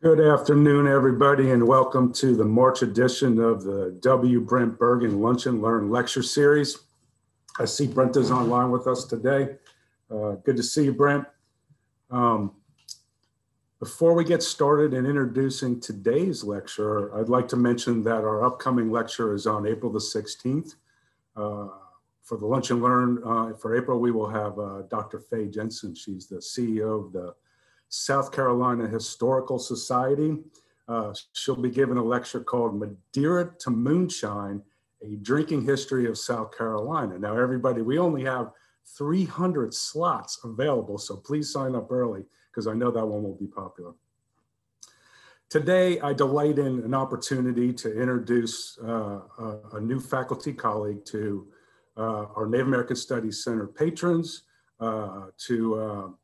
Good afternoon, everybody, and welcome to the March edition of the W. Brent Burgin Lunch and Learn Lecture Series. I see Brent is online with us today. Uh, good to see you, Brent. Um, before we get started in introducing today's lecture, I'd like to mention that our upcoming lecture is on April the 16th. Uh, for the Lunch and Learn uh, for April, we will have uh, Dr. Faye Jensen. She's the CEO of the South Carolina Historical Society. Uh, she'll be giving a lecture called Madeira to Moonshine, a drinking history of South Carolina. Now, everybody, we only have 300 slots available, so please sign up early because I know that one will be popular. Today, I delight in an opportunity to introduce uh, a, a, new faculty colleague to uh, our Native American Studies Center patrons, uh, to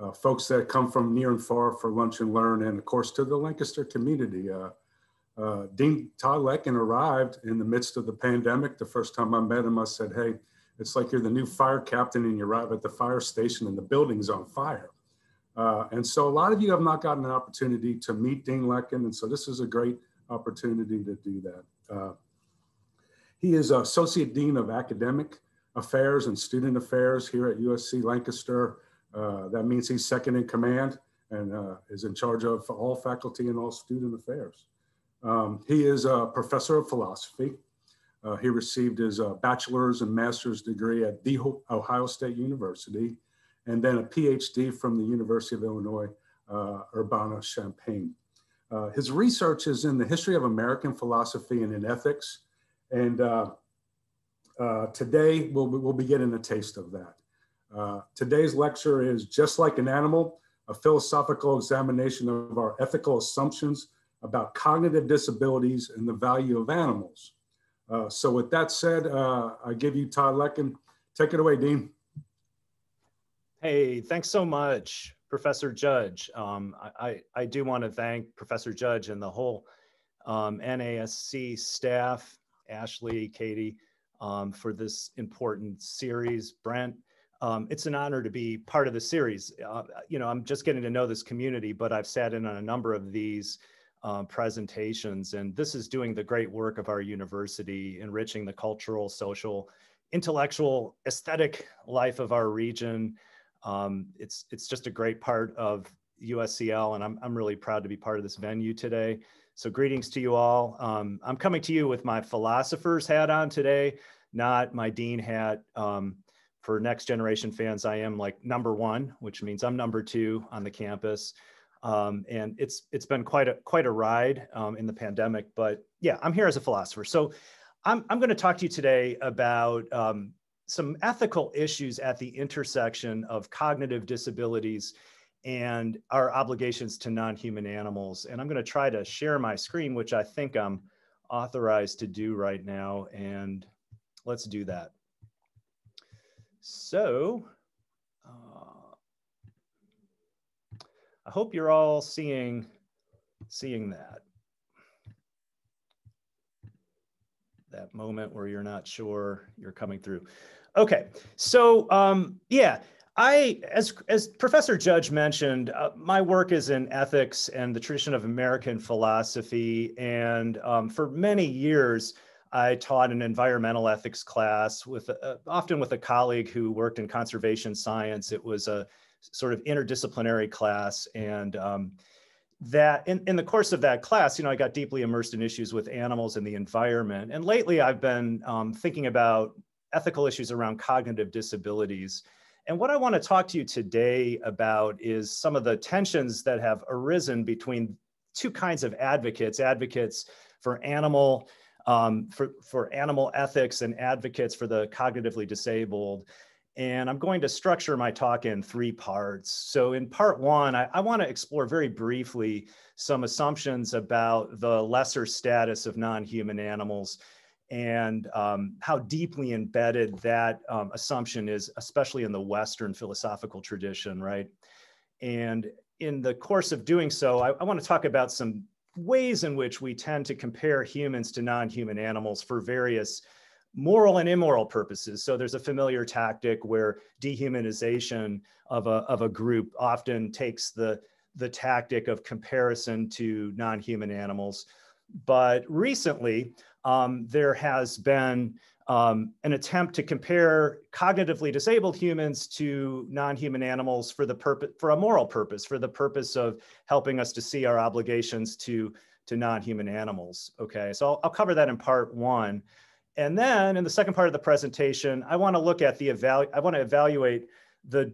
uh, folks that come from near and far for lunch and learn, and of course to the Lancaster community. Uh, Dean Todd Lekan arrived in the midst of the pandemic. The first time I met him, I said, "Hey, it's like you're the new fire captain, and you arrive at the fire station, and the building's on fire." Uh, and so, a lot of you have not gotten an opportunity to meet Dean Lekan, and so this is a great opportunity to do that. Uh, he is Associate Dean of Academic Affairs and Student Affairs here at USC Lancaster. Uh, that means he's second in command and uh, is in charge of all faculty and all student affairs. Um, he is a professor of philosophy. Uh, he received his uh, bachelor's and master's degree at The Ohio State University and then a PhD from the University of Illinois, uh, Urbana-Champaign. his research is in the history of American philosophy and in ethics. And today we'll, we'll be getting a taste of that. Uh, today's lecture is Just Like an Animal, a philosophical examination of our ethical assumptions about cognitive disabilities and the value of animals. Uh, so with that said, uh, I give you Todd Lekan. Take it away, Dean. Hey, thanks so much, Professor Judge. Um, I, I do want to thank Professor Judge and the whole um, NASC staff, Ashley, Katie, um, for this important series. Brent, um, it's an honor to be part of the series. Uh, you know, I'm just getting to know this community, but I've sat in on a number of these um, presentations, and this is doing the great work of our university, enriching the cultural, social, intellectual, aesthetic life of our region. Um, it's it's just a great part of USCL, and I'm I'm really proud to be part of this venue today. So greetings to you all. Um, I'm coming to you with my philosopher's hat on today, not my dean hat. Um, for next generation fans, I am like number one, which means I'm number two on the campus. Um, and it's it's been quite a quite a ride um, in the pandemic. But yeah, I'm here as a philosopher. So I'm I'm going to talk to you today about um, some ethical issues at the intersection of cognitive disabilities and our obligations to non-human animals. And I'm going to try to share my screen, which I think I'm authorized to do right now. And let's do that. So uh, I hope you're all seeing, seeing that. That moment where you're not sure you're coming through. Okay, so um, yeah, I, as, as Professor Judge mentioned, uh, my work is in ethics and the tradition of American philosophy. And um, for many years, I taught an environmental ethics class with a, often with a colleague who worked in conservation science. It was a sort of interdisciplinary class, and um, that in, in the course of that class, you know, I got deeply immersed in issues with animals and the environment. And lately, I've been um, thinking about ethical issues around cognitive disabilities. And what I want to talk to you today about is some of the tensions that have arisen between two kinds of advocates advocates for animal um, for, for animal ethics and advocates for the cognitively disabled. And I'm going to structure my talk in three parts. So, in part one, I, I want to explore very briefly some assumptions about the lesser status of non human animals and um, how deeply embedded that um, assumption is, especially in the Western philosophical tradition, right? And in the course of doing so, I, I want to talk about some ways in which we tend to compare humans to non-human animals for various moral and immoral purposes. So there's a familiar tactic where dehumanization of a, of a group often takes the, the tactic of comparison to non-human animals. But recently, um, there has been um, an attempt to compare cognitively disabled humans to non-human animals for the purpose for a moral purpose, for the purpose of helping us to see our obligations to to non-human animals. Okay, so I'll, I'll cover that in part one. And then in the second part of the presentation, I want to look at the evalu I want to evaluate the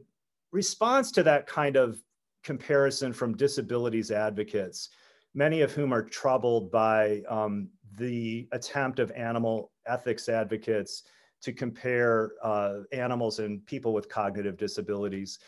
response to that kind of comparison from disabilities advocates, many of whom are troubled by um, the attempt of animal ethics advocates to compare uh, animals and people with cognitive disabilities.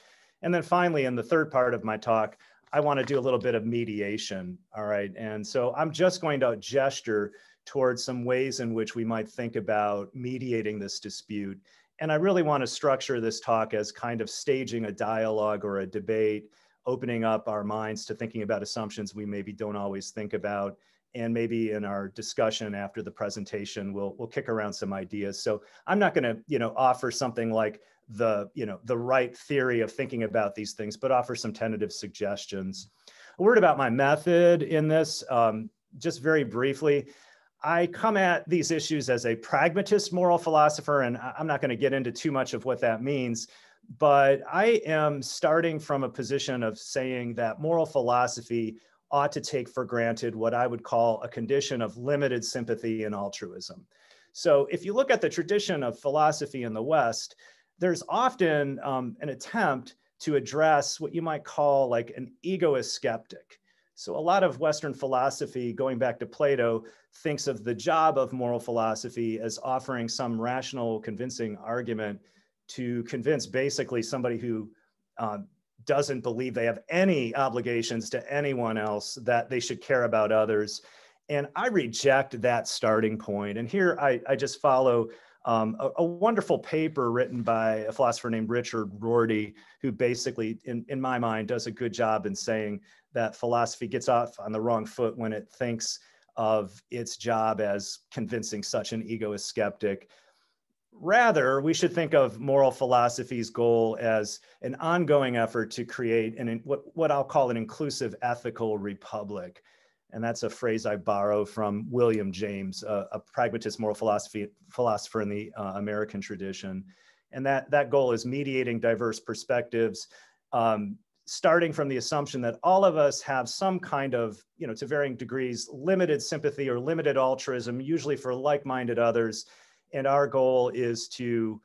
And then finally, in the third part of my talk, I want to do a little bit of mediation. All right. And so I'm just going to gesture towards some ways in which we might think about mediating this dispute. And I really want to structure this talk as kind of staging a dialogue or a debate, opening up our minds to thinking about assumptions we maybe don't always think about. And maybe in our discussion after the presentation, we'll, we'll kick around some ideas. So I'm not going to, you know, offer something like the, you know, the right theory of thinking about these things, but offer some tentative suggestions. A word about my method in this, um, just very briefly. I come at these issues as a pragmatist moral philosopher, and I'm not going to get into too much of what that means, but I am starting from a position of saying that moral philosophy ought to take for granted what I would call a condition of limited sympathy and altruism. So if you look at the tradition of philosophy in the West, there's often um, an attempt to address what you might call like an egoist skeptic. So a lot of Western philosophy, going back to Plato, thinks of the job of moral philosophy as offering some rational, convincing argument to convince basically somebody who uh, doesn't believe they have any obligations to anyone else that they should care about others. And I reject that starting point. And here I, I just follow um, a, a, wonderful paper written by a philosopher named Richard Rorty, who basically, in, in my mind, does a good job in saying that philosophy gets off on the wrong foot when it thinks of its job as convincing such an egoist skeptic. Rather, we should think of moral philosophy's goal as an ongoing effort to create an, what, what I'll call an inclusive ethical republic and that's a phrase I borrow from William James, a pragmatist moral philosophy philosopher in the uh, American tradition. And that, that goal is mediating diverse perspectives, um, starting from the assumption that all of us have some kind of, you know, to varying degrees, limited sympathy or limited altruism, usually for like-minded others. And our goal is to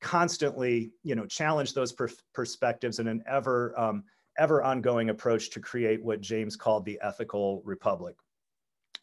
constantly, you know, challenge those per perspectives in an ever um, ever ongoing approach to create what James called the ethical republic.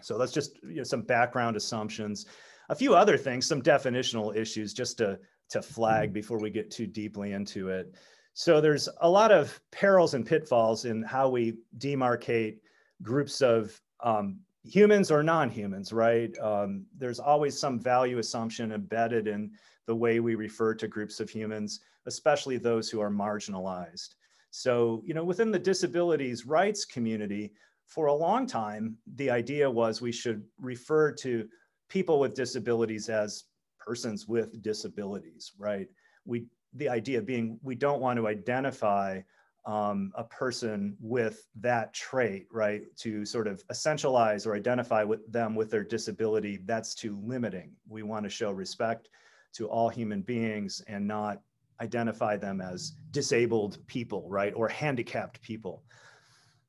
So that's just you know, some background assumptions. A few other things, some definitional issues just to, to flag before we get too deeply into it. So there's a lot of perils and pitfalls in how we demarcate groups of um, humans or non-humans, right? Um, there's always some value assumption embedded in the way we refer to groups of humans, especially those who are marginalized. So, you know, within the disabilities rights community, for a long time, the idea was we should refer to people with disabilities as persons with disabilities, right? We, the idea being we don't want to identify um, a person with that trait, right? To sort of essentialize or identify with them with their disability, that's too limiting. We want to show respect to all human beings and not identify them as disabled people, right, or handicapped people.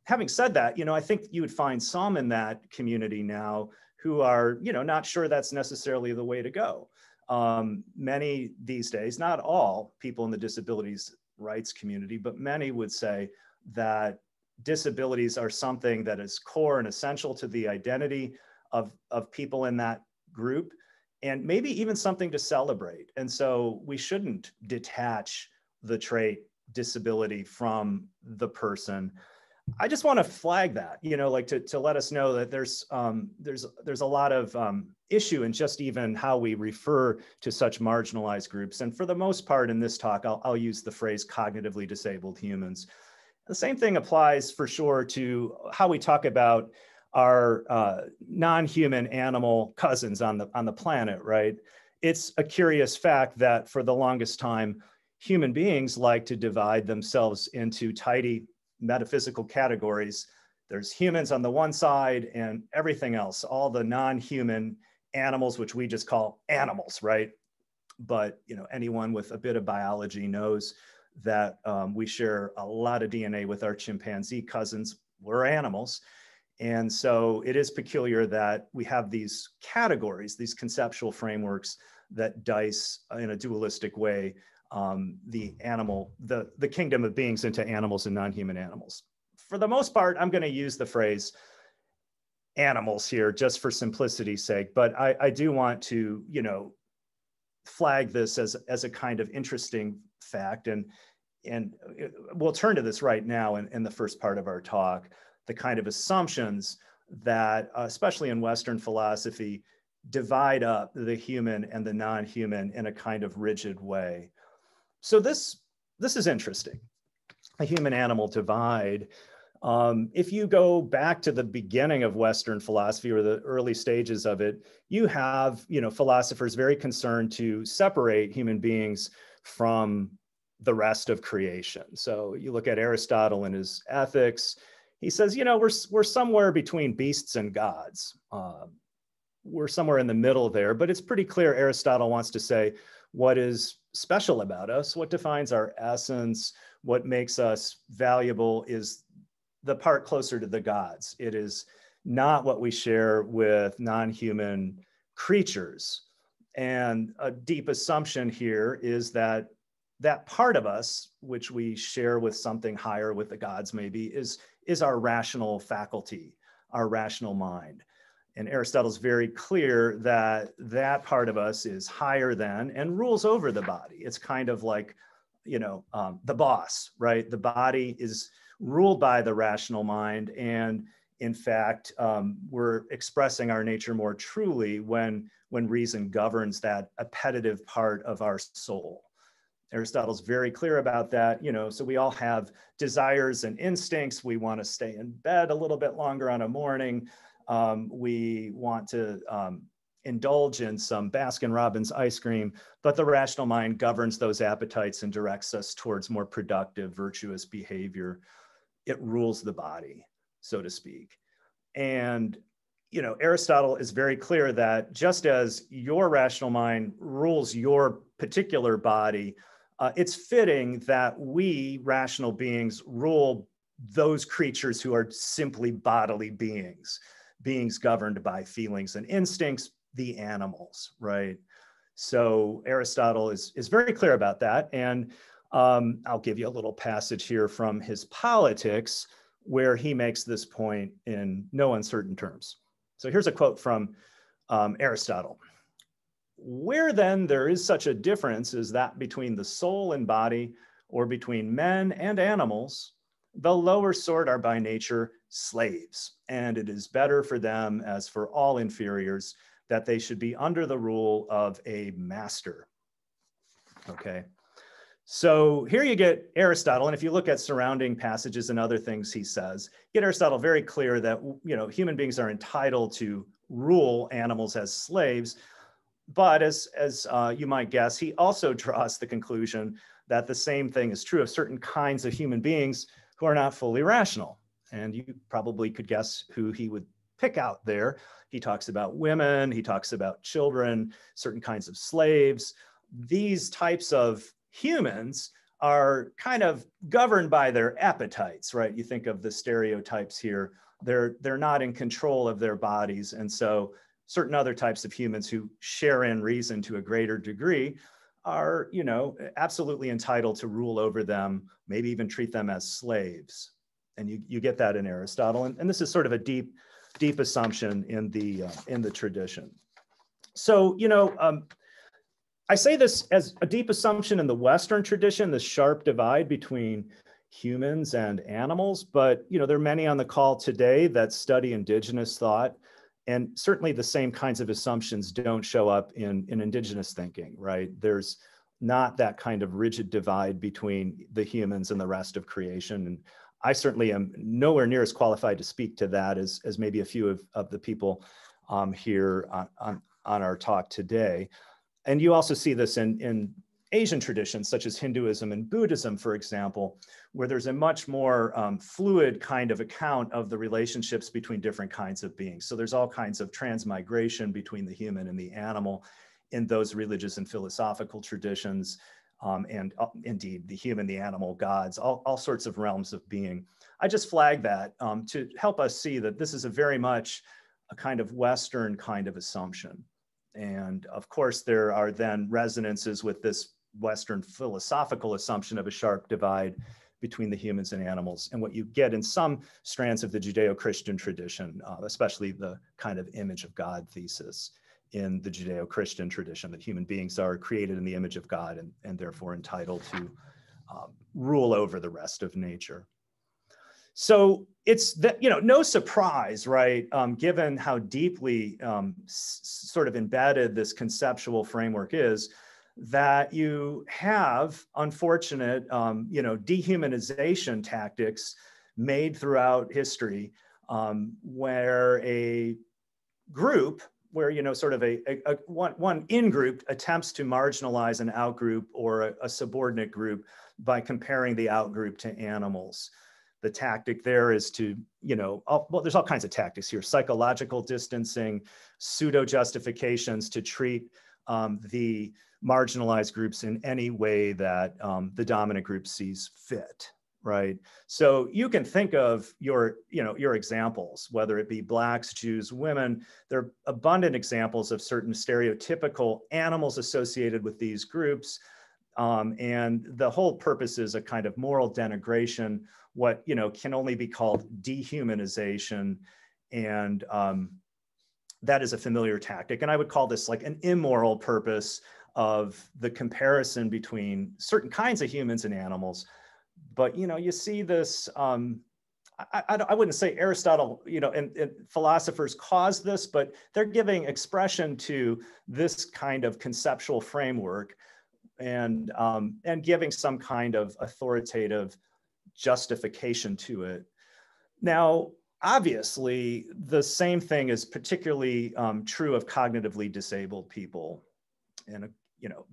Having said that, you know, I think you would find some in that community now who are, you know, not sure that's necessarily the way to go. Um, many these days, not all people in the disabilities rights community, but many would say that disabilities are something that is core and essential to the identity of, of people in that group and maybe even something to celebrate. And so we shouldn't detach the trait disability from the person. I just want to flag that, you know, like to, to let us know that there's um, there's there's a lot of um, issue in just even how we refer to such marginalized groups. And for the most part in this talk, I'll, I'll use the phrase cognitively disabled humans. The same thing applies for sure to how we talk about our uh, non-human animal cousins on the on the planet, right? It's a curious fact that for the longest time, human beings like to divide themselves into tidy metaphysical categories. There's humans on the one side and everything else, all the non-human animals, which we just call animals, right? But you know, anyone with a bit of biology knows that um, we share a lot of DNA with our chimpanzee cousins. We're animals. And so it is peculiar that we have these categories, these conceptual frameworks that dice in a dualistic way um, the animal, the, the kingdom of beings into animals and non-human animals. For the most part, I'm going to use the phrase animals here just for simplicity's sake, but I, I do want to, you know, flag this as, as a kind of interesting fact. And, and we'll turn to this right now in, in the first part of our talk, the kind of assumptions that, uh, especially in Western philosophy, divide up the human and the non-human in a kind of rigid way. So this, this is interesting, a human animal divide. Um, if you go back to the beginning of Western philosophy or the early stages of it, you have you know philosophers very concerned to separate human beings from the rest of creation. So you look at Aristotle and his Ethics. He says, you know, we're we're somewhere between beasts and gods. Uh, we're somewhere in the middle there, but it's pretty clear Aristotle wants to say what is special about us, what defines our essence, what makes us valuable is the part closer to the gods. It is not what we share with non human creatures. And a deep assumption here is that that part of us, which we share with something higher, with the gods maybe, is, is our rational faculty, our rational mind. And Aristotle's very clear that that part of us is higher than and rules over the body. It's kind of like, you know, um, the boss, right? The body is ruled by the rational mind. And in fact, um, we're expressing our nature more truly when, when reason governs that appetitive part of our soul. Aristotle's very clear about that, you know, so we all have desires and instincts. We want to stay in bed a little bit longer on a morning um, we want to um, indulge in some Baskin Robbins ice cream, but the rational mind governs those appetites and directs us towards more productive, virtuous behavior. It rules the body, so to speak. And you know, Aristotle is very clear that just as your rational mind rules your particular body, uh, it's fitting that we rational beings rule those creatures who are simply bodily beings beings governed by feelings and instincts, the animals, right? So Aristotle is, is very clear about that. And um, I'll give you a little passage here from his Politics, where he makes this point in no uncertain terms. So here's a quote from um, Aristotle. Where then there is such a difference as that between the soul and body, or between men and animals, the lower sort are by nature slaves, and it is better for them, as for all inferiors, that they should be under the rule of a master. Okay. So here you get Aristotle, and if you look at surrounding passages and other things he says, get Aristotle very clear that you know human beings are entitled to rule animals as slaves. But as as uh, you might guess, he also draws the conclusion that the same thing is true of certain kinds of human beings who are not fully rational. And you probably could guess who he would pick out there. He talks about women, he talks about children, certain kinds of slaves. These types of humans are kind of governed by their appetites, right? You think of the stereotypes here. They're, they're not in control of their bodies. And so certain other types of humans who share in reason to a greater degree are, you know, absolutely entitled to rule over them, maybe even treat them as slaves. And you, you get that in Aristotle. And, and this is sort of a deep, deep assumption in the, uh, in the tradition. So, you know, um, I say this as a deep assumption in the Western tradition, the sharp divide between humans and animals, but you know, there are many on the call today that study indigenous thought and certainly the same kinds of assumptions don't show up in, in indigenous thinking, right? There's not that kind of rigid divide between the humans and the rest of creation. And I certainly am nowhere near as qualified to speak to that as, as maybe a few of, of the people um, here on, on, on our talk today. And you also see this in, in Asian traditions, such as Hinduism and Buddhism, for example, where there's a much more um, fluid kind of account of the relationships between different kinds of beings. So there's all kinds of transmigration between the human and the animal in those religious and philosophical traditions, um, and uh, indeed the human, the animal, gods, all, all sorts of realms of being. I just flag that um, to help us see that this is a very much a kind of Western kind of assumption. And of course, there are then resonances with this Western philosophical assumption of a sharp divide between the humans and animals and what you get in some strands of the Judeo-Christian tradition, uh, especially the kind of image of God thesis in the Judeo-Christian tradition that human beings are created in the image of God and, and therefore entitled to um, rule over the rest of nature. So it's that, you know, no surprise, right? Um, given how deeply um, sort of embedded this conceptual framework is, that you have unfortunate, um, you know, dehumanization tactics made throughout history um, where a group where you know sort of a, a, a, one, one in group attempts to marginalize an out group or a, a subordinate group by comparing the out group to animals the tactic there is to you know all, well there's all kinds of tactics here. Psychological distancing pseudo justifications to treat um, the marginalized groups in any way that um, the dominant group sees fit right? So you can think of your you know your examples whether it be blacks jews women. There are abundant examples of certain stereotypical animals associated with these groups um, and the whole purpose is a kind of moral denigration what you know can only be called dehumanization and um, that is a familiar tactic and i would call this like an immoral purpose of the comparison between certain kinds of humans and animals. But you know, you see this. Um, I, I, I, wouldn't say Aristotle, you know, and, and, philosophers caused this, but they're giving expression to this kind of conceptual framework, and um, and giving some kind of authoritative justification to it. Now, obviously, the same thing is particularly um, true of cognitively disabled people. And you know,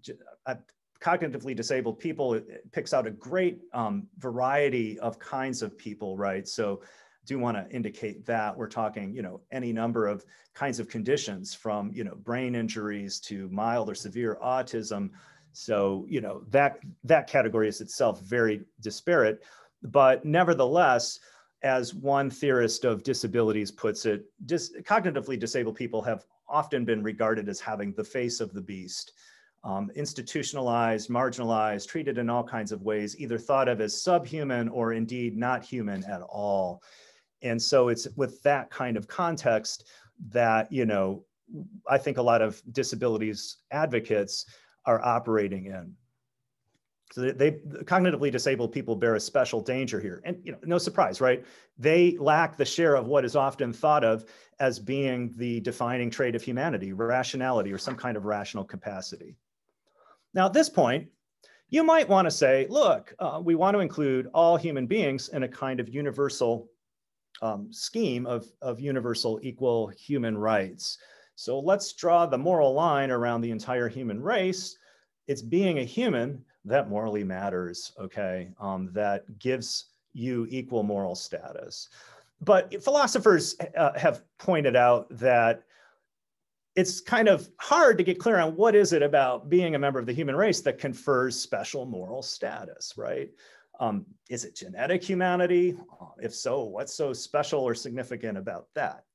uh, cognitively disabled people picks out a great um, variety of kinds of people, right? So do want to indicate that we're talking, you know, any number of kinds of conditions from, you know, brain injuries to mild or severe autism. So, you know, that that category is itself very disparate, but nevertheless, as one theorist of disabilities puts it, dis cognitively disabled people have often been regarded as having the face of the beast um, institutionalized, marginalized, treated in all kinds of ways, either thought of as subhuman or indeed not human at all. And so it's with that kind of context that, you know, I think a lot of disabilities advocates are operating in. So they, they cognitively disabled people bear a special danger here. And you know, no surprise, right? They lack the share of what is often thought of as being the defining trait of humanity, rationality or some kind of rational capacity. Now, at this point, you might want to say, look, uh, we want to include all human beings in a kind of universal um, scheme of, of universal equal human rights. So let's draw the moral line around the entire human race. It's being a human that morally matters, okay, um, that gives you equal moral status. But philosophers uh, have pointed out that it's kind of hard to get clear on what is it about being a member of the human race that confers special moral status, right? Um, is it genetic humanity? Uh, if so, what's so special or significant about that?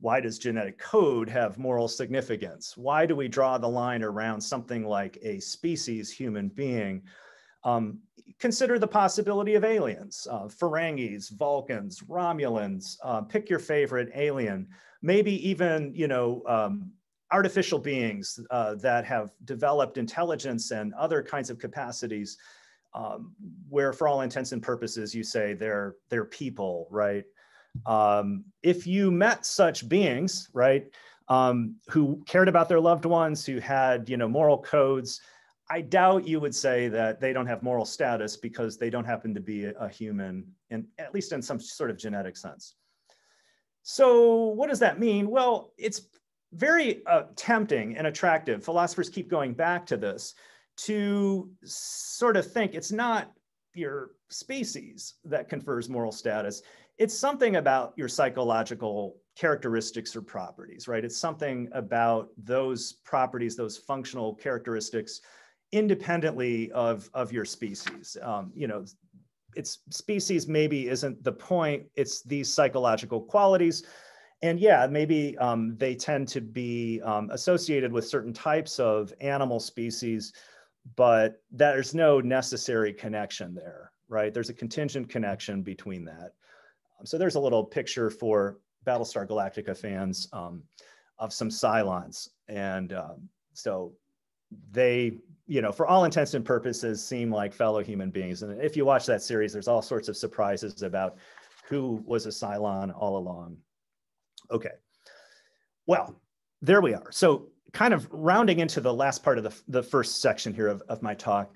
Why does genetic code have moral significance? Why do we draw the line around something like a species human being? Um, consider the possibility of aliens, uh, Ferengis, Vulcans, Romulans, uh, pick your favorite alien, maybe even, you know, um, artificial beings uh, that have developed intelligence and other kinds of capacities um, where for all intents and purposes you say they're they're people right um, if you met such beings right um, who cared about their loved ones who had you know moral codes i doubt you would say that they don't have moral status because they don't happen to be a human and at least in some sort of genetic sense. So what does that mean? Well it's very uh, tempting and attractive, philosophers keep going back to this, to sort of think it's not your species that confers moral status. It's something about your psychological characteristics or properties, right? It's something about those properties, those functional characteristics independently of, of your species. Um, you know, it's species maybe isn't the point, it's these psychological qualities. And yeah, maybe um, they tend to be um, associated with certain types of animal species, but there's no necessary connection there, right? There's a contingent connection between that. Um, so there's a little picture for Battlestar Galactica fans um, of some Cylons. And um, so they, you know, for all intents and purposes, seem like fellow human beings. And if you watch that series, there's all sorts of surprises about who was a Cylon all along. Okay. Well, there we are. So kind of rounding into the last part of the, the first section here of, of my talk,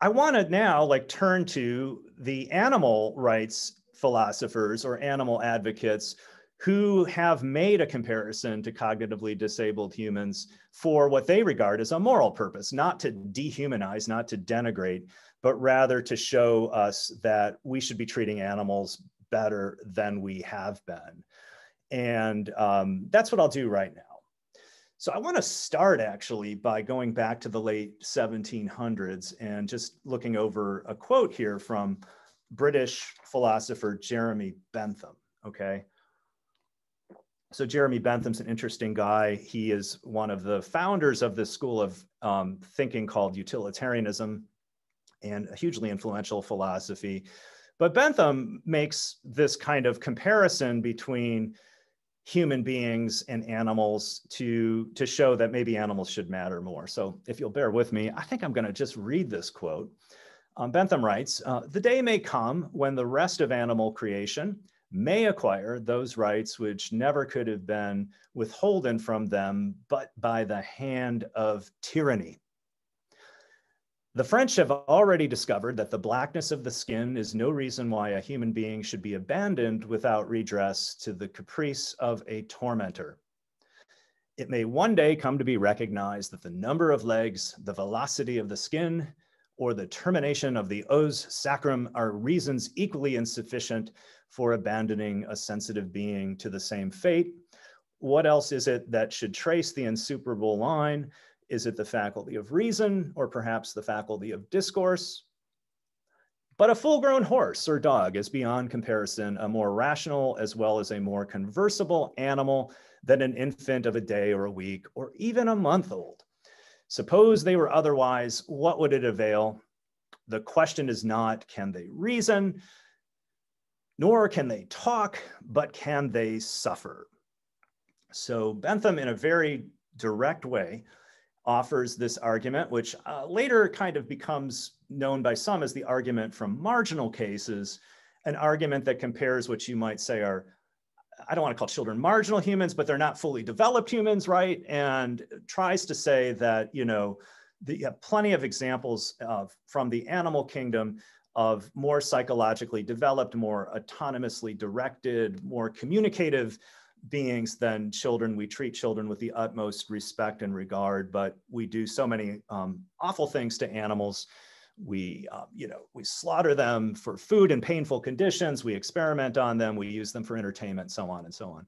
I want to now like turn to the animal rights philosophers or animal advocates who have made a comparison to cognitively disabled humans for what they regard as a moral purpose, not to dehumanize, not to denigrate, but rather to show us that we should be treating animals better than we have been. And um, that's what I'll do right now. So I want to start actually by going back to the late 1700s and just looking over a quote here from British philosopher Jeremy Bentham. Okay. So Jeremy Bentham's an interesting guy. He is one of the founders of this school of um, thinking called utilitarianism and a hugely influential philosophy. But Bentham makes this kind of comparison between human beings and animals to, to show that maybe animals should matter more. So if you'll bear with me, I think I'm going to just read this quote. Um, Bentham writes, uh, the day may come when the rest of animal creation may acquire those rights which never could have been withholden from them but by the hand of tyranny. The French have already discovered that the blackness of the skin is no reason why a human being should be abandoned without redress to the caprice of a tormentor. It may one day come to be recognized that the number of legs, the villosity of the skin, or the termination of the os sacrum are reasons equally insufficient for abandoning a sensitive being to the same fate. What else is it that should trace the insuperable line is it the faculty of reason or perhaps the faculty of discourse? But a full grown horse or dog is beyond comparison a more rational as well as a more conversable animal than an infant of a day or a week or even a month old. Suppose they were otherwise, what would it avail? The question is not can they reason, nor can they talk, but can they suffer? So Bentham, in a very direct way, offers this argument, which uh, later kind of becomes known by some as the argument from marginal cases, an argument that compares what you might say are, I don't want to call children marginal humans, but they're not fully developed humans, right? And tries to say that, you know, the, you have plenty of examples of, from the animal kingdom of more psychologically developed, more autonomously directed, more communicative beings than children. We treat children with the utmost respect and regard, but we do so many um, awful things to animals. We, uh, you know, we slaughter them for food in painful conditions. We experiment on them. We use them for entertainment, so on and so on.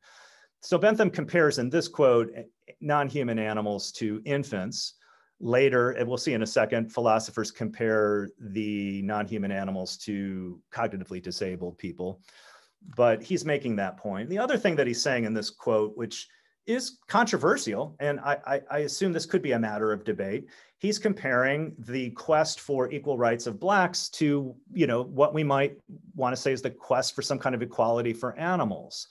So Bentham compares in this quote eh, non-human animals to infants. Later, and we'll see in a second, philosophers compare the non-human animals to cognitively disabled people but he's making that point. The other thing that he's saying in this quote, which is controversial, and I, I, I, assume this could be a matter of debate. He's comparing the quest for equal rights of blacks to, you know, what we might want to say is the quest for some kind of equality for animals,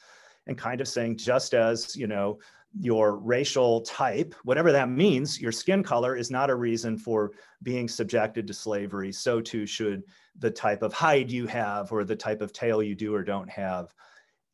and kind of saying just as you know your racial type, whatever that means, your skin color is not a reason for being subjected to slavery. So too should the type of hide you have or the type of tail you do or don't have.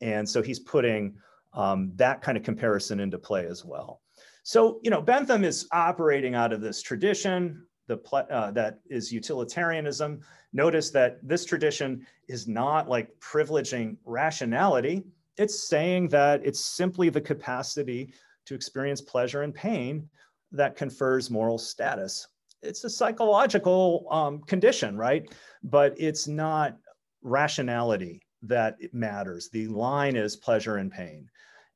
And so he's putting um, that kind of comparison into play as well. So, you know, Bentham is operating out of this tradition the uh, that is utilitarianism. Notice that this tradition is not like privileging rationality. It's saying that it's simply the capacity to experience pleasure and pain that confers moral status. it's a psychological um, condition, right? But it's not rationality that matters. The line is pleasure and pain.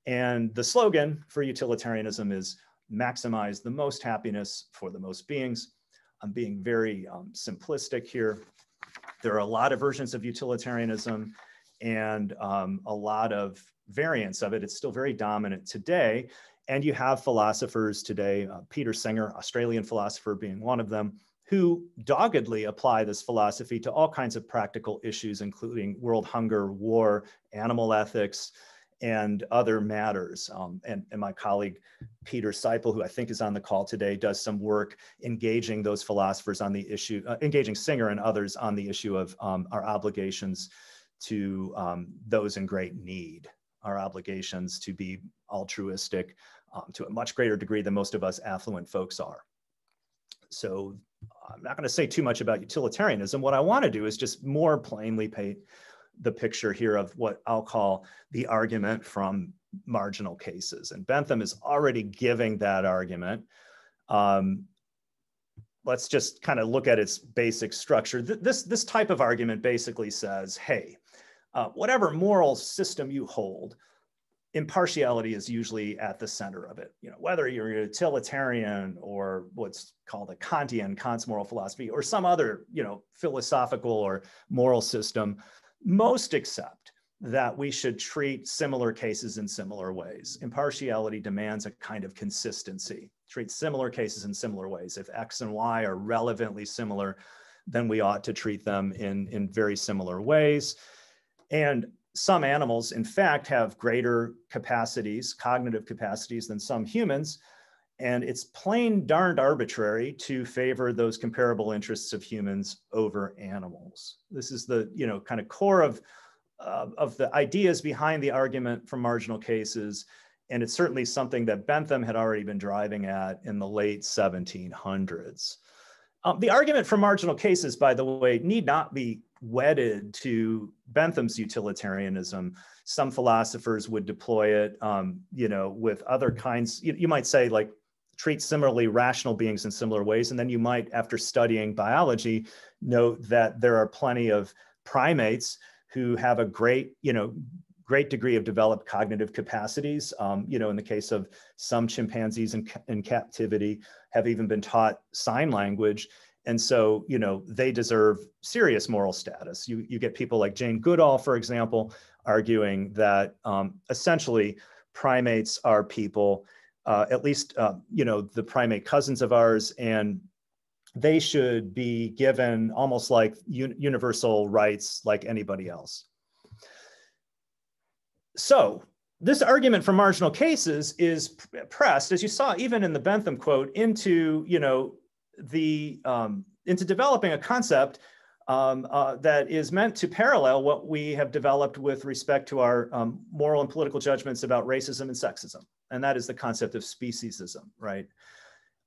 And the slogan for utilitarianism is maximize the most happiness for the most beings. I'm being very um, simplistic here. There are a lot of versions of utilitarianism and um, a lot of variants of it. It's still very dominant today. And you have philosophers today, uh, Peter Singer, Australian philosopher, being one of them, who doggedly apply this philosophy to all kinds of practical issues, including world hunger, war, animal ethics, and other matters. Um, and, and, my colleague Peter Seipel, who I think is on the call today, does some work engaging those philosophers on the issue, uh, engaging Singer and others on the issue of um, our obligations to um, those in great need, our obligations to be altruistic um, to a much greater degree than most of us affluent folks are. So I'm not going to say too much about utilitarianism. What I want to do is just more plainly paint the picture here of what I'll call the argument from marginal cases. And Bentham is already giving that argument. Um, let's just kind of look at its basic structure. This, this type of argument basically says, hey, uh, whatever moral system you hold, impartiality is usually at the center of it. You know, whether you're a utilitarian or what's called a Kantian, Kant's moral philosophy, or some other, you know, philosophical or moral system, most accept that we should treat similar cases in similar ways. Impartiality demands a kind of consistency. Treat similar cases in similar ways. If X and Y are relevantly similar, then we ought to treat them in, in very similar ways. And some animals, in fact, have greater capacities, cognitive capacities than some humans. And it's plain darned arbitrary to favor those comparable interests of humans over animals. This is the, you know, kind of core of, uh, of the ideas behind the argument from marginal cases. And it's certainly something that Bentham had already been driving at in the late 1700s. Um, the argument for marginal cases, by the way, need not be wedded to Bentham's utilitarianism. Some philosophers would deploy it, um, you know, with other kinds. You, you might say like treat similarly rational beings in similar ways, and then you might, after studying biology, note that there are plenty of primates who have a great, you know, great degree of developed cognitive capacities. Um, you know, in the case of some chimpanzees in, in captivity, have even been taught sign language and so, you know, they deserve serious moral status. You, you get people like Jane Goodall, for example, arguing that um, essentially primates are people, uh, at least, uh, you know, the primate cousins of ours, and they should be given almost like un universal rights like anybody else. So this argument for marginal cases is pressed, as you saw even in the Bentham quote, into, you know, the um, into developing a concept um, uh, that is meant to parallel what we have developed with respect to our um, moral and political judgments about racism and sexism, and that is the concept of speciesism, right?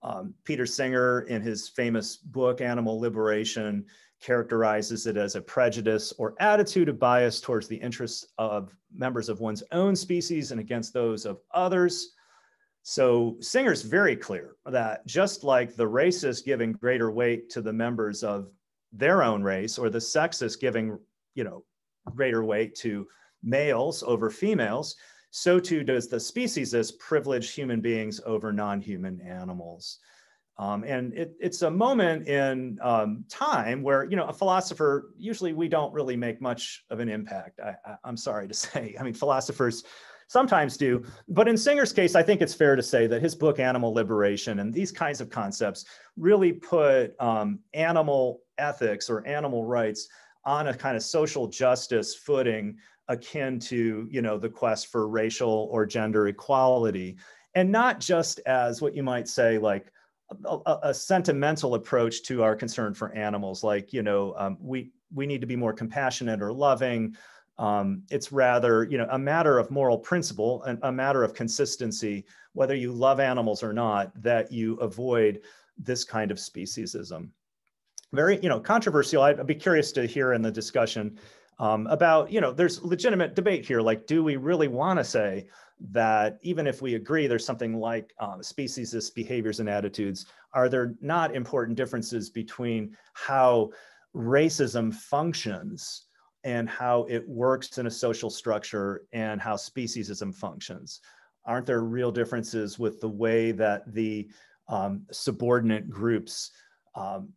Um, Peter Singer, in his famous book Animal Liberation, characterizes it as a prejudice or attitude of bias towards the interests of members of one's own species and against those of others. So Singer's very clear that just like the racist giving greater weight to the members of their own race or the sexist giving, you know, greater weight to males over females, so too does the speciesist privilege human beings over non-human animals. Um, and it, it's a moment in um, time where, you know, a philosopher, usually we don't really make much of an impact. I, I, I'm sorry to say. I mean, philosophers sometimes do. But in Singer's case, I think it's fair to say that his book, Animal Liberation, and these kinds of concepts really put um, animal ethics or animal rights on a kind of social justice footing akin to you know the quest for racial or gender equality and not just as what you might say like a, a sentimental approach to our concern for animals like you know um, we we need to be more compassionate or loving um, it's rather, you know, a matter of moral principle and a matter of consistency, whether you love animals or not, that you avoid this kind of speciesism. Very, you know, controversial. I'd be curious to hear in the discussion um, about, you know, there's legitimate debate here. Like, do we really want to say that even if we agree there's something like um, speciesist behaviors and attitudes, are there not important differences between how racism functions and how it works in a social structure and how speciesism functions? Aren't there real differences with the way that the um, subordinate groups um,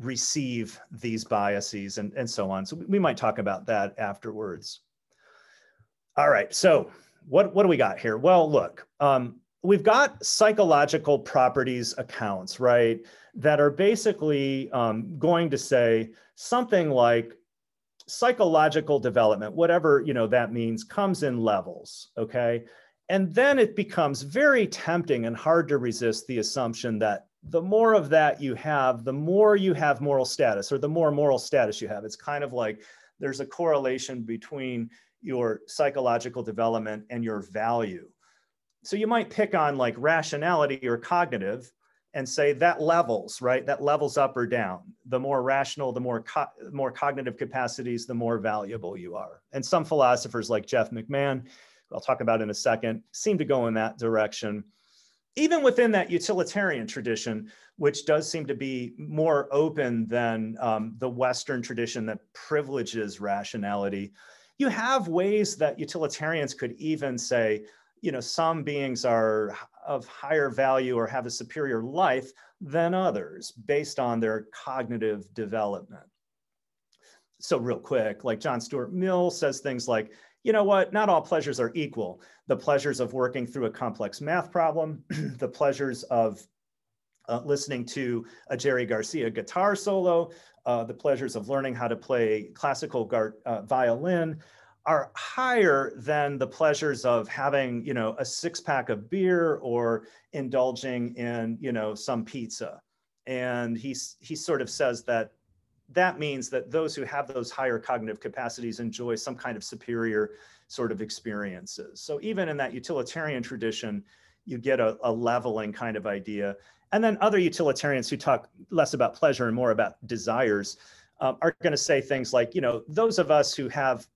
receive these biases and, and so on? So we might talk about that afterwards. All right, so what, what do we got here? Well, look, um, we've got psychological properties accounts, right? That are basically um, going to say something like psychological development, whatever you know that means, comes in levels. Okay, and then it becomes very tempting and hard to resist the assumption that the more of that you have, the more you have moral status, or the more moral status you have. It's kind of like there's a correlation between your psychological development and your value. So you might pick on like rationality or cognitive and say that levels, right? That levels up or down. The more rational, the more co- more cognitive capacities, the more valuable you are. And some philosophers like Jeff McMahan, I'll talk about in a second, seem to go in that direction. Even within that utilitarian tradition, which does seem to be more open than um, the Western tradition that privileges rationality, you have ways that utilitarians could even say, you know, some beings are of higher value or have a superior life than others based on their cognitive development. So real quick, like John Stuart Mill says things like, you know what, not all pleasures are equal. The pleasures of working through a complex math problem, the pleasures of uh, listening to a Jerry Garcia guitar solo, uh, the pleasures of learning how to play classical gar- uh, violin are higher than the pleasures of having you know a six pack of beer or indulging in you know some pizza and he's he sort of says that that means that those who have those higher cognitive capacities enjoy some kind of superior sort of experiences. So even in that utilitarian tradition you get a, a leveling kind of idea. And then other utilitarians who talk less about pleasure and more about desires um, are going to say things like, you know, those of us who have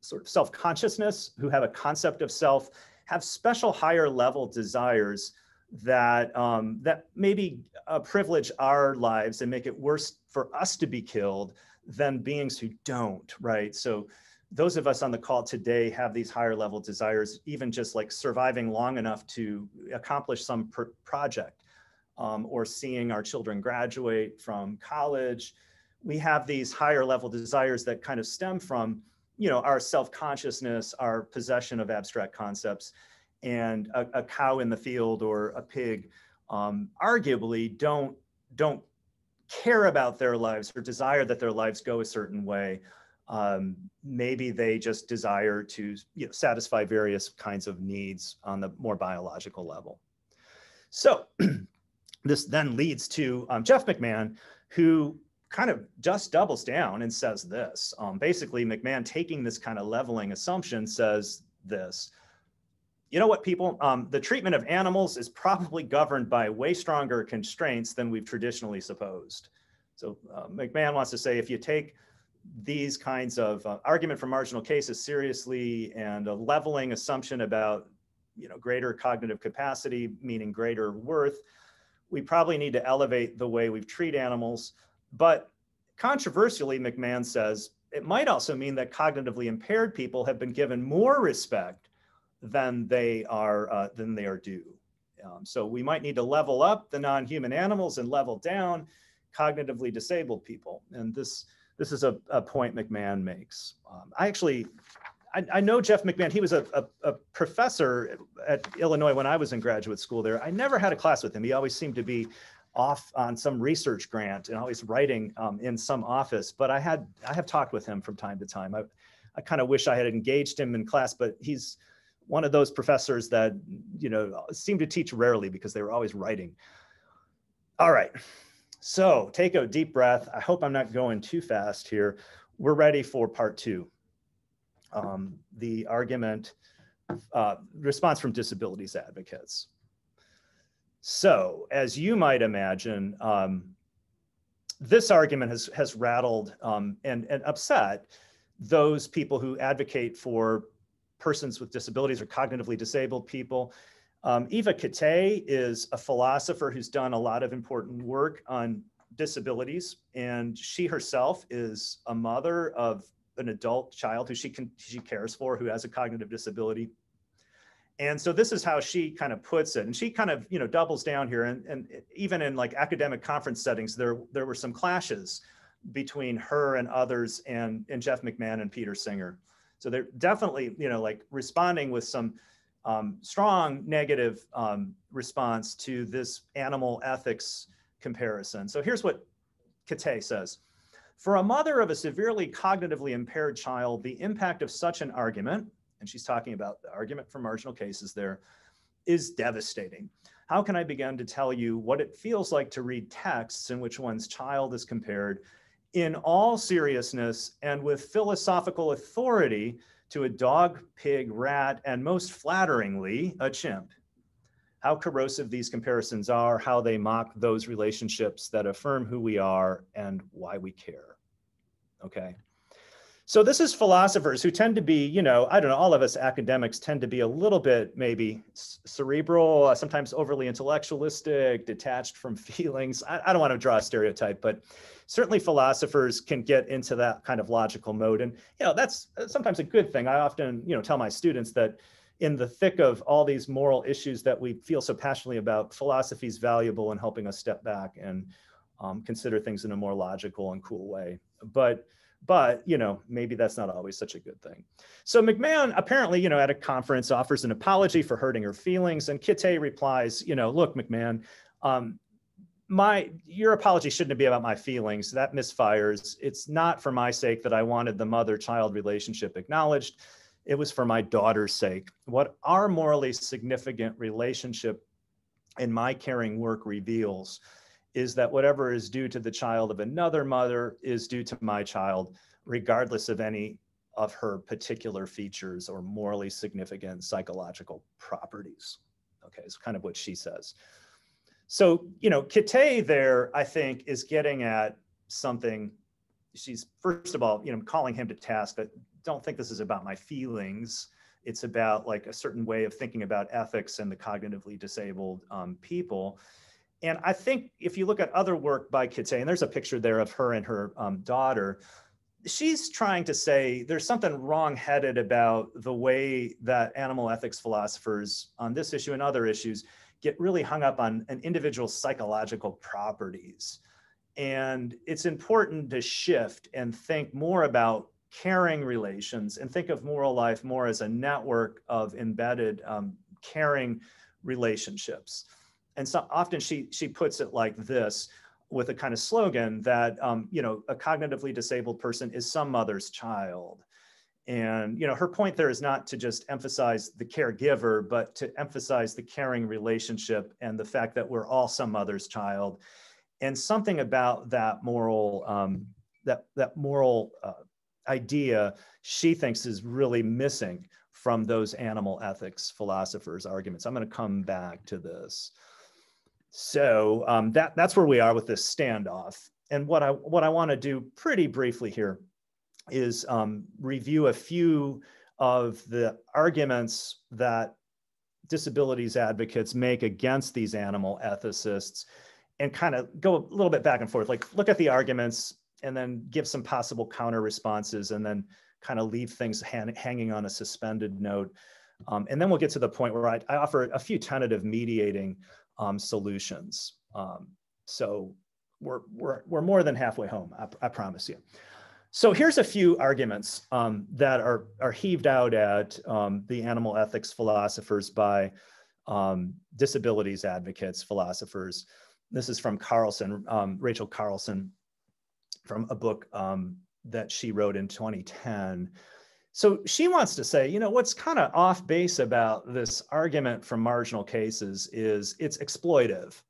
sort of self-consciousness, who have a concept of self, have special higher level desires that um, that maybe uh, privilege our lives and make it worse for us to be killed than beings who don't, right? So those of us on the call today have these higher level desires, even just like surviving long enough to accomplish some pr- project um, or seeing our children graduate from college. We have these higher level desires that kind of stem from, you know, our self-consciousness, our possession of abstract concepts, and a, a cow in the field or a pig, um, arguably don't don't care about their lives or desire that their lives go a certain way. Um, maybe they just desire to you know, satisfy various kinds of needs on the more biological level. So this then leads to um, Jeff McMahan, who kind of just doubles down and says this. Um, basically, McMahan taking this kind of leveling assumption says this. You know what, people? Um, the treatment of animals is probably governed by way stronger constraints than we've traditionally supposed. So uh, McMahan wants to say if you take these kinds of uh, argument for marginal cases seriously and a leveling assumption about you know greater cognitive capacity meaning greater worth we probably need to elevate the way we treat animals. But controversially, McMahan says it might also mean that cognitively impaired people have been given more respect than they are uh, than they are due. Um, so we might need to level up the non-human animals and level down cognitively disabled people. And this this is a, a point McMahan makes. Um, I actually I, I, know Jeff McMahan. He was a, a, a, professor at Illinois when I was in graduate school there. I never had a class with him. He always seemed to be off on some research grant and always writing um, in some office. But I had I have talked with him from time to time. I, I kind of wish I had engaged him in class, but he's one of those professors that you know seem to teach rarely because they were always writing. All right. So take a deep breath. I hope I'm not going too fast here. We're ready for part two um, the argument, uh, response from disabilities advocates. So, as you might imagine, um, this argument has, has rattled um, and, and upset those people who advocate for persons with disabilities or cognitively disabled people. Um, Eva Kittay is a philosopher who's done a lot of important work on disabilities, and she herself is a mother of an adult child who she can she cares for who has a cognitive disability. And so this is how she kind of puts it, and she kind of you know doubles down here, and, and even in like academic conference settings, there there were some clashes between her and others, and and Jeff McMahan and Peter Singer. So they're definitely you know like responding with some um, strong negative um, response to this animal ethics comparison. So here's what Kittay says. For a mother of a severely cognitively impaired child, the impact of such an argument, and she's talking about the argument for marginal cases there, is devastating. How can I begin to tell you what it feels like to read texts in which one's child is compared in all seriousness and with philosophical authority to a dog, pig, rat, and most flatteringly, a chimp? how corrosive these comparisons are, how they mock those relationships that affirm who we are and why we care. Okay. So this is philosophers who tend to be, you know, I don't know, all of us academics tend to be a little bit maybe cerebral, uh, sometimes overly intellectualistic, detached from feelings. I, I don't want to draw a stereotype, but certainly philosophers can get into that kind of logical mode. And, you know, that's sometimes a good thing. I often, you know, tell my students that, in the thick of all these moral issues that we feel so passionately about, philosophy is valuable in helping us step back and um, consider things in a more logical and cool way. But but you know maybe that's not always such a good thing. So McMahan apparently you know at a conference offers an apology for hurting her feelings, and Kittay replies, you know, look McMahan. Um, my your apology shouldn't be about my feelings that misfires it's not for my sake that i wanted the mother child relationship acknowledged it was for my daughter's sake. What our morally significant relationship in my caring work reveals is that whatever is due to the child of another mother is due to my child, regardless of any of her particular features or morally significant psychological properties. Okay, it's kind of what she says. So, you know, Kittay there, I think, is getting at something. She's, first of all, you know, calling him to task that don't think this is about my feelings. It's about like a certain way of thinking about ethics and the cognitively disabled um, people. And I think if you look at other work by Kittay, and there's a picture there of her and her um, daughter, she's trying to say there's something wrong-headed about the way that animal ethics philosophers on this issue and other issues get really hung up on an individual's psychological properties. And it's important to shift and think more about caring relations and think of moral life more as a network of embedded um, caring relationships. And so often she, she puts it like this with a kind of slogan that, um, you know, a cognitively disabled person is some mother's child. And, you know, her point there is not to just emphasize the caregiver, but to emphasize the caring relationship and the fact that we're all some mother's child. And something about that moral, um, that, that moral uh, idea she thinks is really missing from those animal ethics philosophers' arguments. I'm going to come back to this. So um, that, that's where we are with this standoff. And what I, what I want to do pretty briefly here is um, review a few of the arguments that disabilities advocates make against these animal ethicists and kind of go a little bit back and forth. Like look at the arguments and then give some possible counter responses and then kind of leave things hang, hanging on a suspended note. Um, and then we'll get to the point where I, I offer a few tentative mediating um, solutions. Um, so we're, we're, we're more than halfway home, I, I promise you. So here's a few arguments um, that are, are heaved out at um, the animal ethics philosophers by um, disabilities advocates, philosophers. This is from Carlson, Rachel Carlson, from a book um, that she wrote in 2010. So she wants to say, you know, what's kind of off base about this argument from marginal cases is it's exploitive.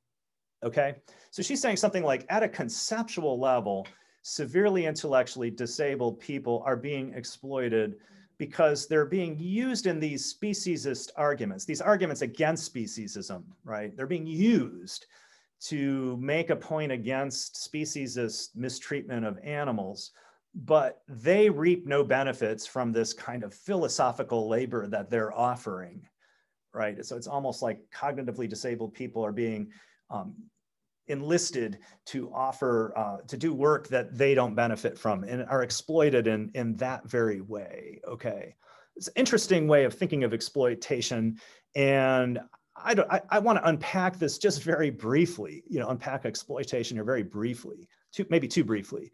Okay. So she's saying something like at a conceptual level, severely intellectually disabled people are being exploited because they're being used in these speciesist arguments, these arguments against speciesism, right? They're being used to make a point against speciesist mistreatment of animals but they reap no benefits from this kind of philosophical labor that they're offering, right? So it's almost like cognitively disabled people are being um, enlisted to offer, uh, to do work that they don't benefit from and are exploited in, in that very way, okay? It's an interesting way of thinking of exploitation. And I, don't, I, I want to unpack this just very briefly, you know, unpack exploitation here very briefly, too, maybe too briefly.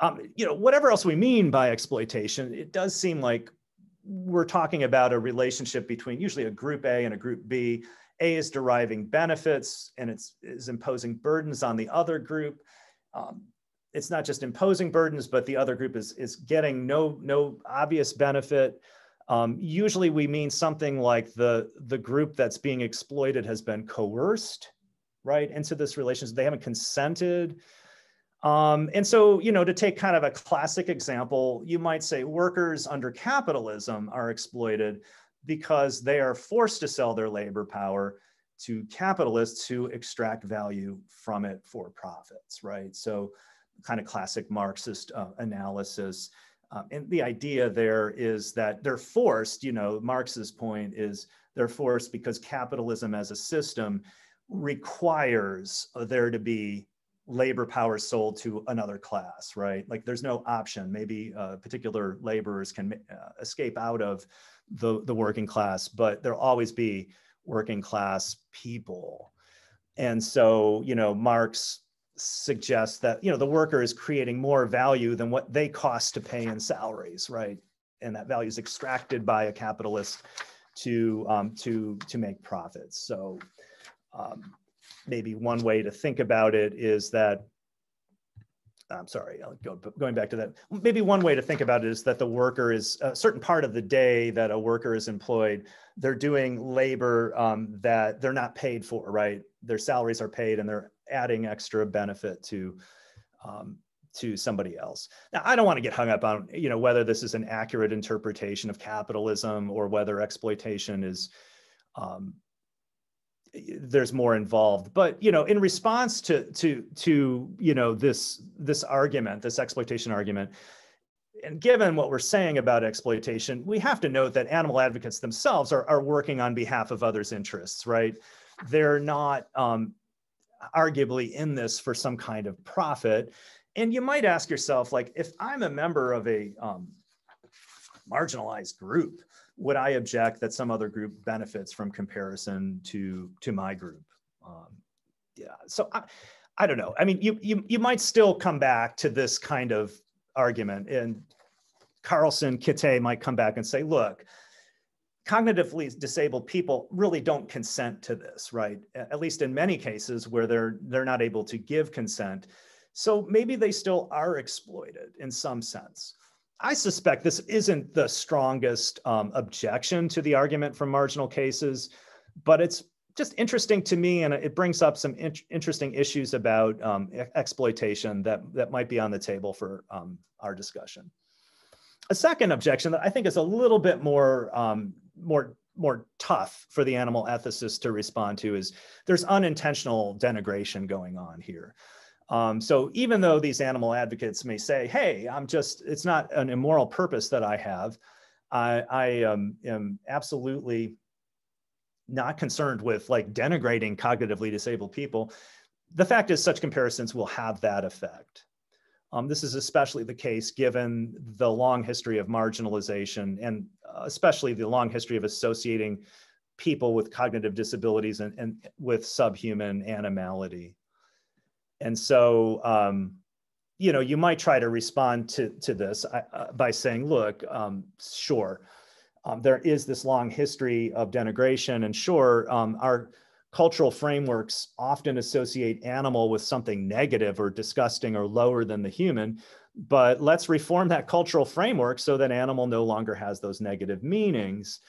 Um, you know, whatever else we mean by exploitation, it does seem like we're talking about a relationship between usually a group A and a group B. A is deriving benefits and it's is imposing burdens on the other group. Um, it's not just imposing burdens, but the other group is, is getting no, no obvious benefit. Um, usually we mean something like the, the group that's being exploited has been coerced, right, into this relationship. They haven't consented. Um, and so, you know, to take kind of a classic example, you might say workers under capitalism are exploited because they are forced to sell their labor power to capitalists who extract value from it for profits, right? So, kind of classic Marxist uh, analysis. Um, and the idea there is that they're forced, you know, Marx's point is they're forced because capitalism as a system requires there to be labor power sold to another class, right? Like there's no option. Maybe uh, particular laborers can uh, escape out of the, the working class, but there'll always be working class people. And so, you know, Marx suggests that you know the worker is creating more value than what they cost to pay in salaries, right? And that value is extracted by a capitalist to um, to to make profits. So um, maybe one way to think about it is that I'm sorry, I'll go, going back to that. Maybe one way to think about it is that the worker is a certain part of the day that a worker is employed, they're doing labor um, that they're not paid for, right? Their salaries are paid and they're adding extra benefit to um, to somebody else. Now, I don't want to get hung up on you know whether this is an accurate interpretation of capitalism or whether exploitation is um, there's more involved. But you know, in response to to to you know this this argument, this exploitation argument. And given what we're saying about exploitation, we have to note that animal advocates themselves are, are working on behalf of others' interests, right? They're not um, arguably in this for some kind of profit. And you might ask yourself, like, if I'm a member of a um, marginalized group, would I object that some other group benefits from comparison to to my group? Um, yeah. So I, I don't know. I mean, you you you might still come back to this kind of argument, and Carlson Kittay might come back and say, look, cognitively disabled people really don't consent to this, right? At least in many cases where they're they're not able to give consent. So maybe they still are exploited in some sense. I suspect this isn't the strongest um, objection to the argument from marginal cases, but it's just interesting to me, and it brings up some in interesting issues about um, exploitation that that might be on the table for um, our discussion. A second objection that I think is a little bit more um, more more tough for the animal ethicist to respond to is there's unintentional denigration going on here. Um, so even though these animal advocates may say, hey, I'm just, it's not an immoral purpose that I have, I, I um, am absolutely not concerned with like denigrating cognitively disabled people. The fact is such comparisons will have that effect. Um, this is especially the case given the long history of marginalization and uh, especially the long history of associating people with cognitive disabilities and, and with subhuman animality. And so, um, you know, you might try to respond to, to this uh, by saying, look, um, sure, um, there is this long history of denigration and sure, um, our cultural frameworks often associate animal with something negative or disgusting or lower than the human but let's reform that cultural framework so that animal no longer has those negative meanings.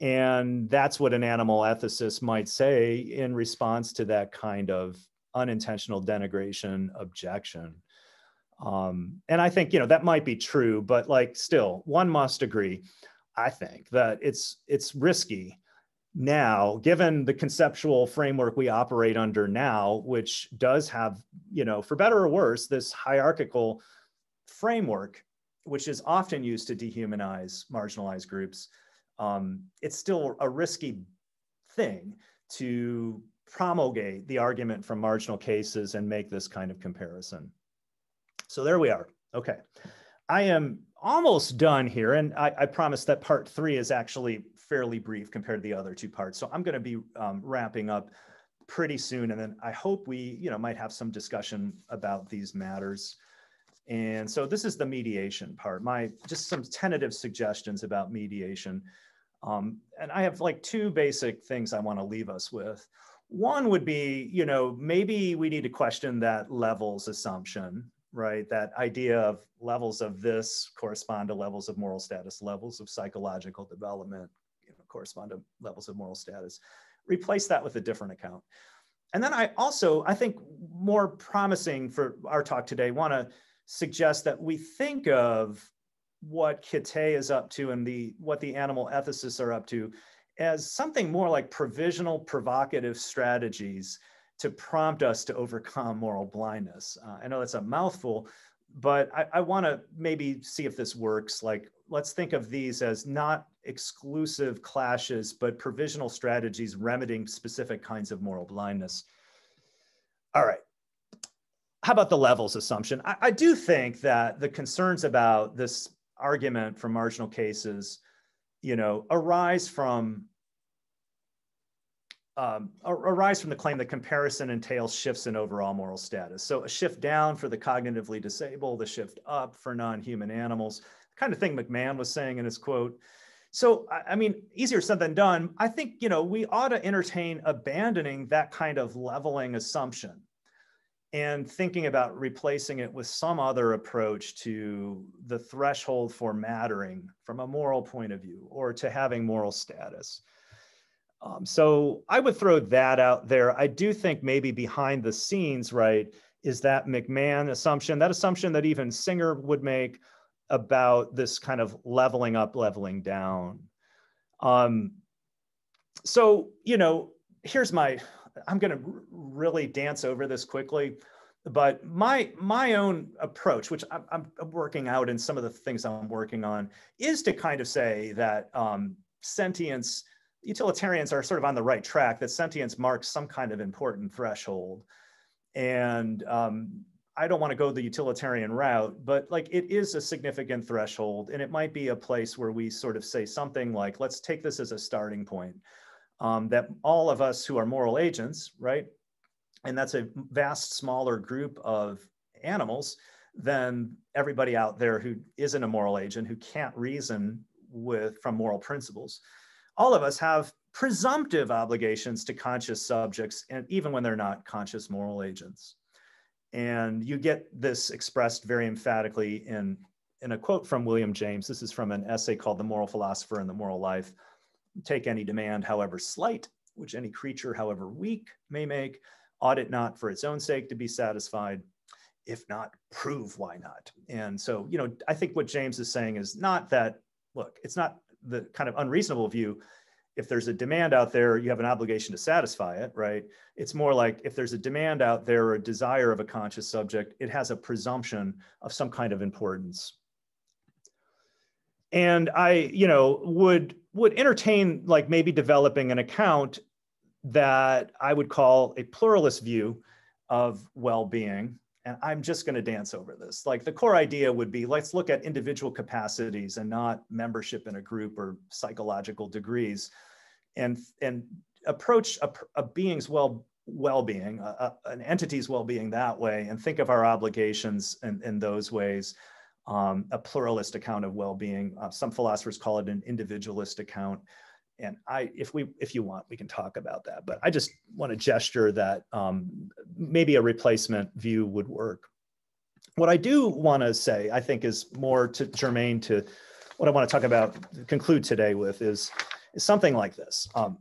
And that's what an animal ethicist might say in response to that kind of unintentional denigration objection. Um, and i think you know that might be true but like still one must agree i think that it's it's risky now given the conceptual framework we operate under now which does have you know for better or worse this hierarchical framework, which is often used to dehumanize marginalized groups, um, it's still a risky thing to promulgate the argument from marginal cases and make this kind of comparison. So there we are. Okay. I am almost done here, and I, I promise that part three is actually fairly brief compared to the other two parts. So I'm going to be um, wrapping up pretty soon, and then I hope we, you know, might have some discussion about these matters. And so this is the mediation part. My just some tentative suggestions about mediation. Um, and I have like two basic things I want to leave us with. One would be, you know, maybe we need to question that levels assumption, right? That idea of levels of this correspond to levels of moral status, levels of psychological development you know, correspond to levels of moral status. Replace that with a different account. And then I also, I think more promising for our talk today, want to suggest that we think of what Kittay is up to and the what the animal ethicists are up to as something more like provisional provocative strategies to prompt us to overcome moral blindness. Uh, I know that's a mouthful, but I, I want to maybe see if this works. Like, let's think of these as not exclusive clashes, but provisional strategies remedying specific kinds of moral blindness. All right. How about the levels assumption? I, I do think that the concerns about this argument for marginal cases, you know, arise from um, arise from the claim that comparison entails shifts in overall moral status. So a shift down for the cognitively disabled, a shift up for non-human animals, kind of thing McMahan was saying in his quote. So, I mean, easier said than done. I think, you know, we ought to entertain abandoning that kind of leveling assumption and thinking about replacing it with some other approach to the threshold for mattering from a moral point of view or to having moral status. Um, so I would throw that out there. I do think maybe behind the scenes, right, is that McMahan assumption, that assumption that even Singer would make about this kind of leveling up, leveling down. Um, so, you know, here's my, I'm going to really dance over this quickly, but my my own approach, which I'm, I'm, working out in some of the things I'm working on, is to kind of say that um, sentience utilitarians are sort of on the right track that sentience marks some kind of important threshold. And um, i don't want to go the utilitarian route but like it is a significant threshold and it might be a place where we sort of say something like let's take this as a starting point um, that all of us who are moral agents right and that's a vast smaller group of animals than everybody out there who isn't a moral agent who can't reason with from moral principles all of us have presumptive obligations to conscious subjects, and even when they're not conscious moral agents. And you get this expressed very emphatically in, in a quote from William James. This is from an essay called The Moral Philosopher and the Moral Life. Take any demand, however slight, which any creature, however weak, may make, ought it not for its own sake to be satisfied? If not, prove why not. And so, you know, I think what James is saying is not that, look, it's not the kind of unreasonable view if there's a demand out there you have an obligation to satisfy it right it's more like if there's a demand out there or a desire of a conscious subject it has a presumption of some kind of importance and i you know would would entertain like maybe developing an account that i would call a pluralist view of well-being and I'm just going to dance over this. Like the core idea would be let's look at individual capacities and not membership in a group or psychological degrees and, and approach a, a being's well well-being, a, an entity's well-being that way, and think of our obligations in, in those ways. Um, a pluralist account of well-being. Uh, some philosophers call it an individualist account and I, if we, if you want, we can talk about that. But I just want to gesture that um, maybe a replacement view would work. What I do want to say, I think, is more to germane to what I want to talk about, conclude today with, is, is something like this. Um,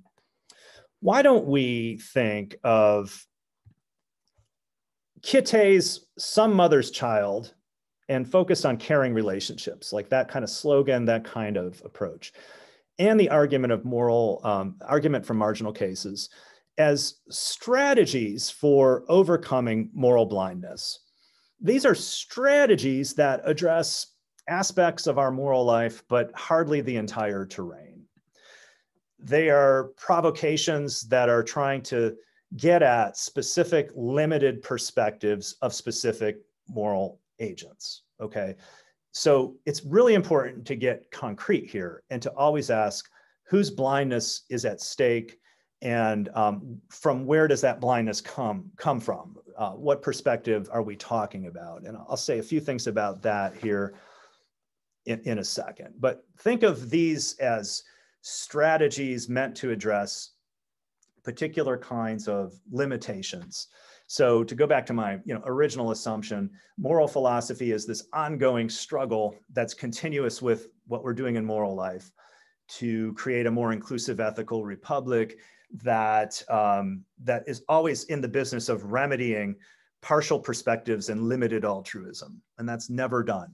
why don't we think of Kittay's some mother's child and focused on caring relationships, like that kind of slogan, that kind of approach and the argument of moral um, argument from marginal cases as strategies for overcoming moral blindness these are strategies that address aspects of our moral life, but hardly the entire terrain. They are provocations that are trying to get at specific limited perspectives of specific moral agents. Okay. So it's really important to get concrete here and to always ask whose blindness is at stake and um, from where does that blindness come come from uh, what perspective are we talking about and i'll say a few things about that here in, in a second but think of these as strategies meant to address particular kinds of limitations so to go back to my you know, original assumption, moral philosophy is this ongoing struggle that's continuous with what we're doing in moral life to create a more inclusive ethical republic that, um, that is always in the business of remedying partial perspectives and limited altruism. And that's never done.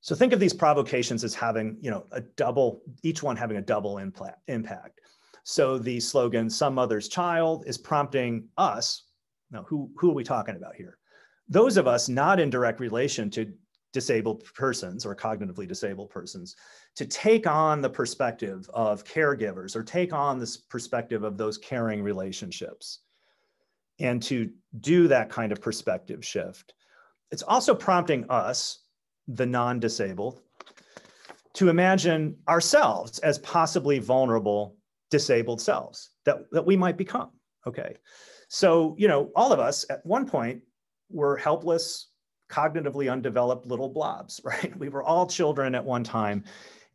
So think of these provocations as having, you know, a double, each one having a double impact. So the slogan, some mother's child, is prompting us, now, who, who are we talking about here? Those of us not in direct relation to disabled persons or cognitively disabled persons to take on the perspective of caregivers or take on this perspective of those caring relationships and to do that kind of perspective shift. It's also prompting us, the non disabled, to imagine ourselves as possibly vulnerable disabled selves that, that we might become. Okay. So, you know, all of us at one point were helpless, cognitively undeveloped little blobs, right? We were all children at one time.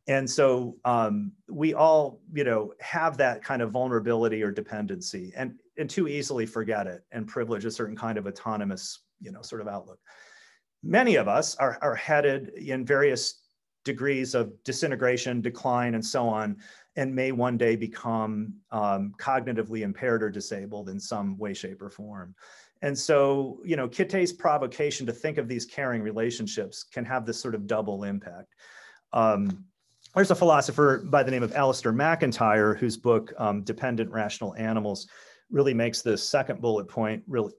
And so um, we all, you know, have that kind of vulnerability or dependency and, and too easily forget it and privilege a certain kind of autonomous, you know, sort of outlook. Many of us are, are headed in various degrees of disintegration, decline, and so on, and may one day become um, cognitively impaired or disabled in some way, shape, or form. And so, you know, Kittay's provocation to think of these caring relationships can have this sort of double impact. Um, there's a philosopher by the name of Alasdair MacIntyre, whose book, um, Dependent Rational Animals, really makes this second bullet point, really,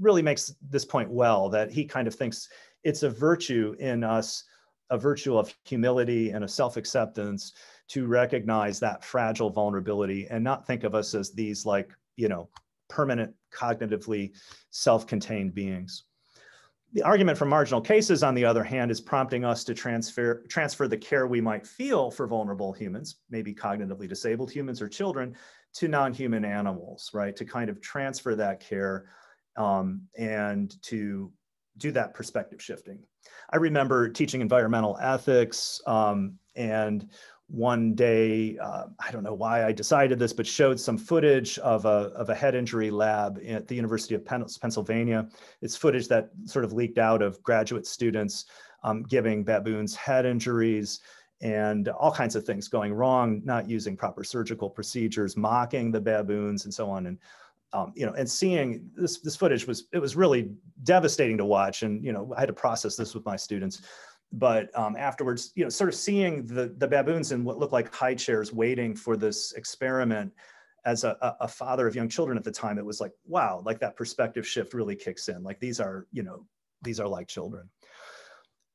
really makes this point well, that he kind of thinks it's a virtue in us, a virtue of humility and a self-acceptance to recognize that fragile vulnerability and not think of us as these like, you know, permanent cognitively self-contained beings. The argument for marginal cases, on the other hand, is prompting us to transfer, transfer the care we might feel for vulnerable humans, maybe cognitively disabled humans or children, to non-human animals, right? To kind of transfer that care um, and to do that perspective shifting. I remember teaching environmental ethics um, and one day, uh, I don't know why I decided this, but showed some footage of a, of a head injury lab at the University of Pennsylvania. It's footage that sort of leaked out of graduate students um, giving baboons head injuries and all kinds of things going wrong, not using proper surgical procedures, mocking the baboons and so on. And um, you know, and seeing this this footage was it was really devastating to watch. And you know, I had to process this with my students but um, afterwards, you know, sort of seeing the, the baboons in what looked like high chairs waiting for this experiment as a, a father of young children at the time, it was like, wow, like that perspective shift really kicks in. Like these are, you know, these are like children.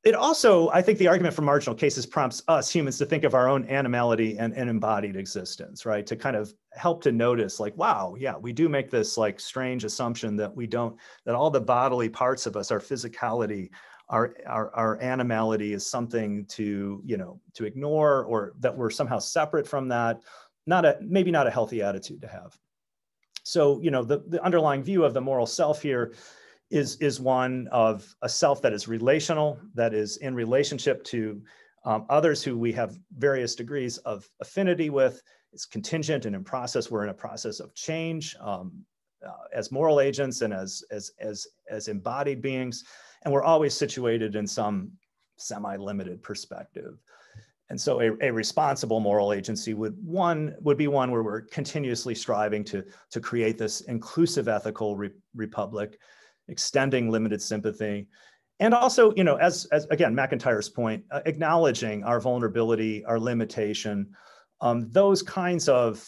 It also, I think the argument for marginal cases prompts us humans to think of our own animality and, and embodied existence, right? To kind of help to notice like, wow, yeah, we do make this like strange assumption that we don't, that all the bodily parts of us, our physicality, our, our, our animality is something to, you know, to ignore or that we're somehow separate from that, not a, maybe not a healthy attitude to have. So, you know, the, the underlying view of the moral self here is, is one of a self that is relational, that is in relationship to um, others who we have various degrees of affinity with. It's contingent and in process. We're in a process of change um, uh, as moral agents and as, as, as, as embodied beings and we're always situated in some semi-limited perspective. And so a, a, responsible moral agency would one would be one where we're continuously striving to, to create this inclusive ethical re republic, extending limited sympathy. And also, you know, as, as again, MacIntyre's point, uh, acknowledging our vulnerability, our limitation, um, those kinds of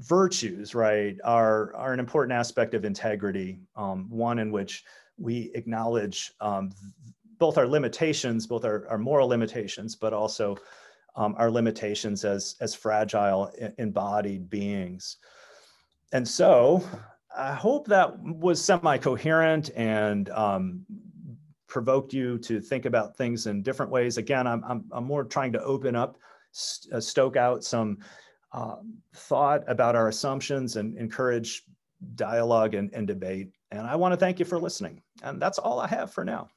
virtues, right, are, are an important aspect of integrity, um, one in which we acknowledge um, both our limitations, both our, our moral limitations, but also um, our limitations as, as fragile embodied beings. And so I hope that was semi-coherent and um, provoked you to think about things in different ways. Again, I'm, I'm, I'm more trying to open up, st uh, stoke out some uh, thought about our assumptions and encourage dialogue and, and debate. And I want to thank you for listening. And that's all I have for now.